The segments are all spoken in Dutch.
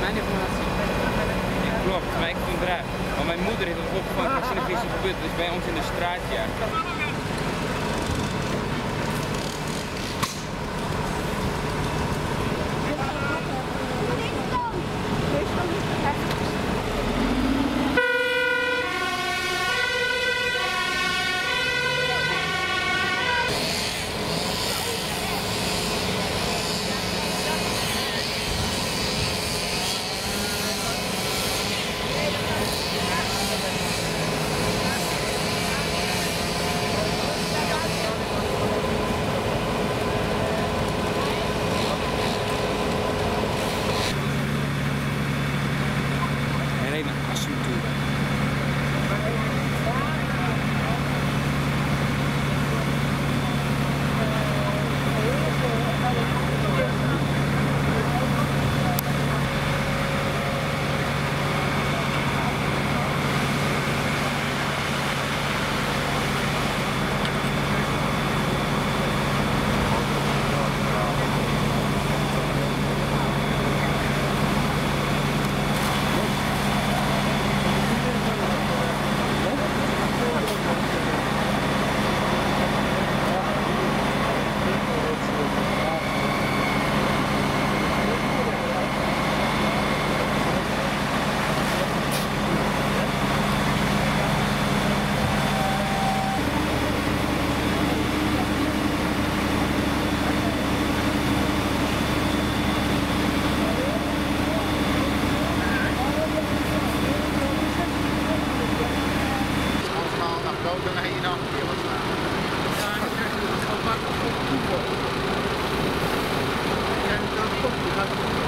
niet zien? Ja, klopt, maar ik kom eruit. Maar mijn moeder heeft het opgevangen, ik zie nog iets gebeurd, dus bij ons in de straat, ja. En heen en achter hier. Ja, dan krijg je het makkelijk op toeval. Ja, dat komt. Je gaat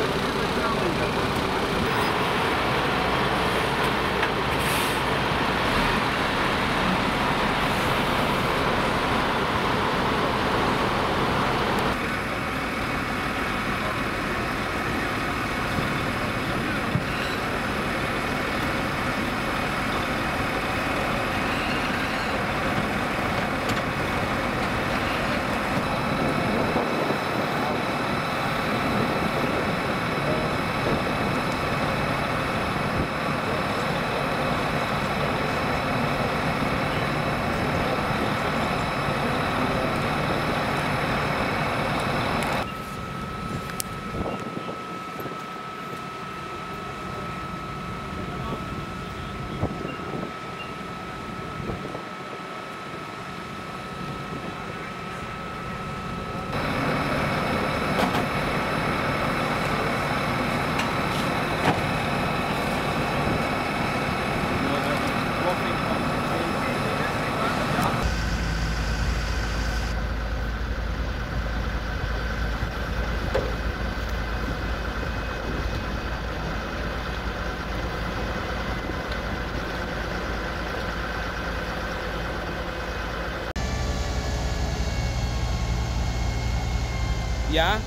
Ja?